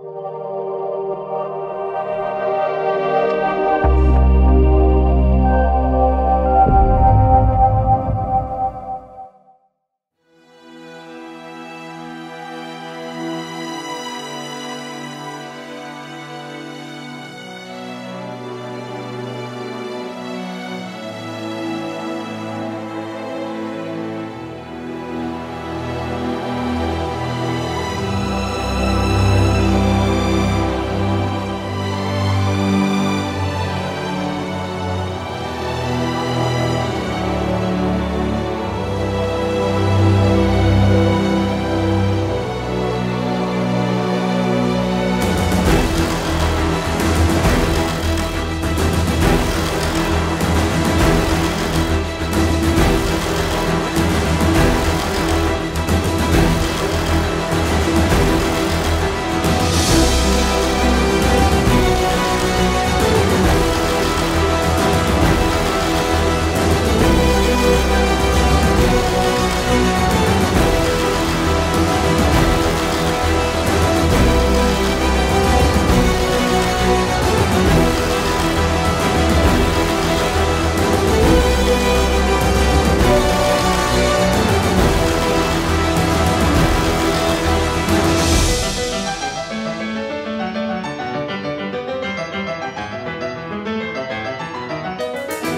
Música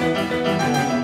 Música